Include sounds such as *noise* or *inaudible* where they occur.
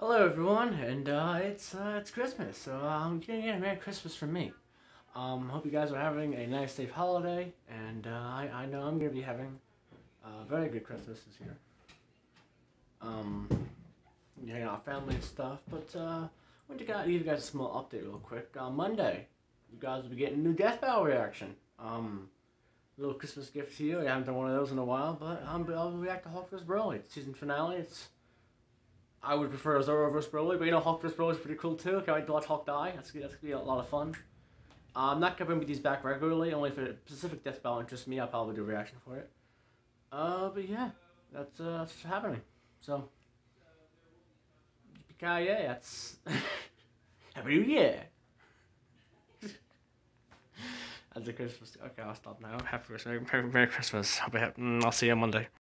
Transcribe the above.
Hello everyone, and uh, it's uh, it's Christmas, so um, yeah, yeah, Merry Christmas from me. Um, hope you guys are having a nice, safe holiday, and uh, I, I know I'm gonna be having a very good Christmas this year. Um, hanging out family and stuff, but uh, I want to give you guys a small update real quick. On Monday, you guys will be getting a new Death Battle reaction. Um, little Christmas gift to you. I haven't done one of those in a while, but um, I'll react to Hulk vs. Broly. It's season finale. It's I would prefer Zoro vs. Broly, but you know Hulk vs. Broly is pretty cool too. Can't wait to watch Hulk die. That's, that's gonna be a lot of fun. Uh, I'm not gonna bring these back regularly. Only if a specific death battle interests me, I'll probably do a reaction for it. Uh, but yeah, that's uh, that's happening. So, yippee yeah, that's *laughs* happy New Year. *laughs* That's a Christmas. Okay, I'll stop now. Happy Christmas. Merry Merry Christmas. Be, mm, I'll see you on Monday.